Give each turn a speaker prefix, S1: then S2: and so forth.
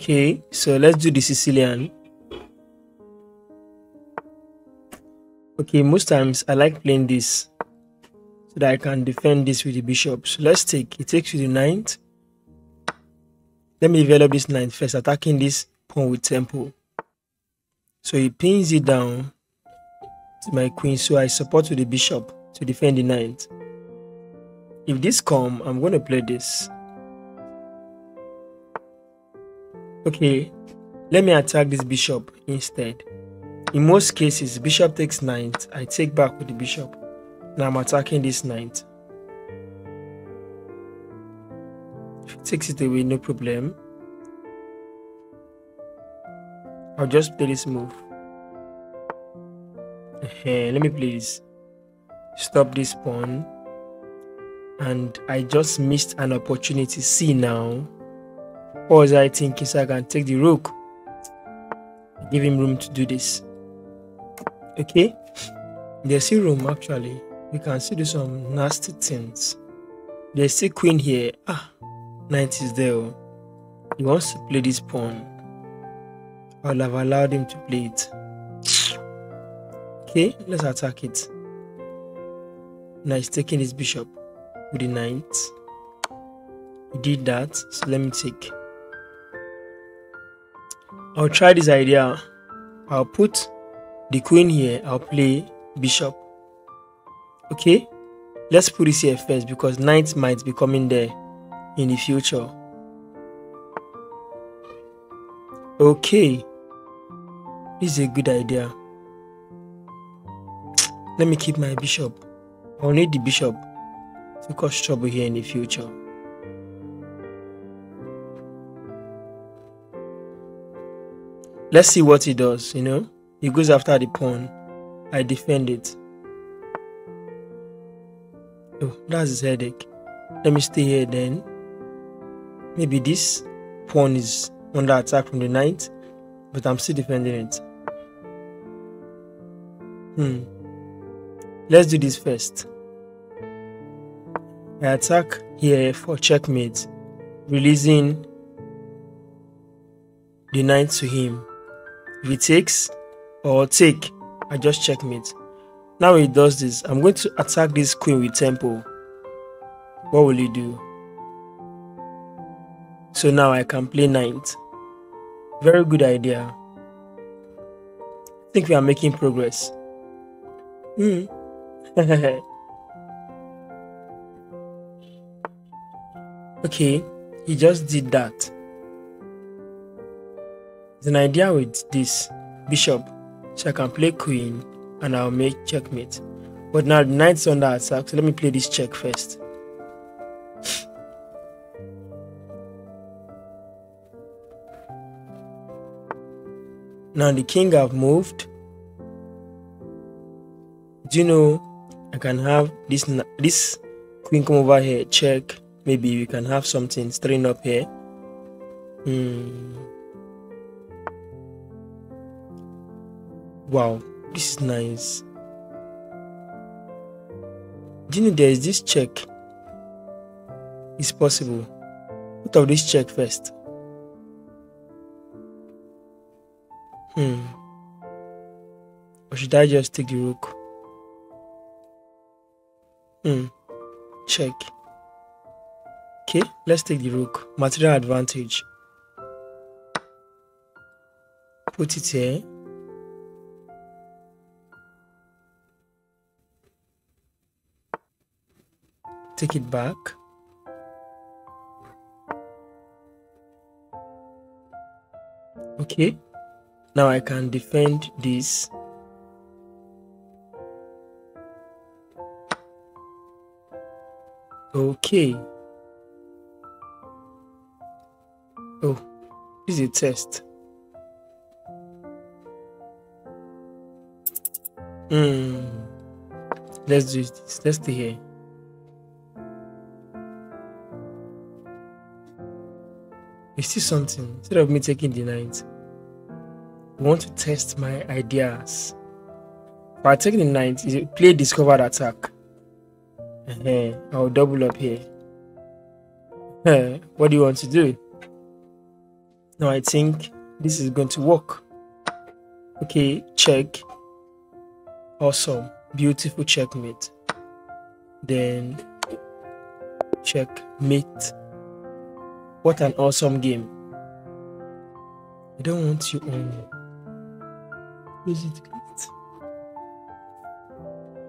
S1: Okay, so let's do the Sicilian. Okay, most times I like playing this so that I can defend this with the bishop. So let's take, it takes you the knight. Let me develop this knight first, attacking this pawn with tempo. So he pins it down to my queen, so I support with the bishop to defend the knight. If this come, I'm going to play this. Okay, let me attack this bishop instead. In most cases, bishop takes knight, I take back with the bishop. Now I'm attacking this knight. If takes it away, no problem. I'll just play this move. Let me play this. Stop this pawn. And I just missed an opportunity. See now. Was I think So I can take the rook. Give him room to do this. Okay? There's still room actually. We can still do some nasty things. There's still queen here. Ah, knight is there. Oh. He wants to play this pawn. I'll have allowed him to play it. Okay, let's attack it. Now he's taking his bishop with the knight. He did that, so let me take. I'll try this idea. I'll put the queen here. I'll play bishop. Okay, let's put this here first because knight might be coming there in the future. Okay, this is a good idea. Let me keep my bishop. I'll need the bishop to cause trouble here in the future. Let's see what he does, you know. He goes after the pawn. I defend it. Oh, that's his headache. Let me stay here then. Maybe this pawn is under attack from the knight, but I'm still defending it. Hmm. Let's do this first. I attack here for checkmate, releasing the knight to him. He or take, I just checkmate. Now he does this. I'm going to attack this queen with tempo. What will he do? So now I can play knight. Very good idea. I think we are making progress. Hmm. okay, he just did that. There's an idea with this bishop, so I can play queen and I'll make checkmate. But now the knight's under attack, so let me play this check first. now the king have moved. Do you know I can have this this queen come over here, check. Maybe we can have something straight up here. Hmm. Wow, this is nice. Do you know there is this check? It's possible. Put of this check first. Hmm. Or should I just take the rook? Hmm. Check. Okay, let's take the rook. Material advantage. Put it here. Take it back. Okay. Now I can defend this. Okay. Oh, this is a test. Hmm. Let's do this. Let's stay here. You see something? Instead of me taking the knight, I want to test my ideas. I take the knight, is play discovered attack? I'll double up here. What do you want to do? Now I think this is going to work. Okay, check. Awesome. Beautiful checkmate. Then checkmate. What an awesome game. I don't want you on. Is it?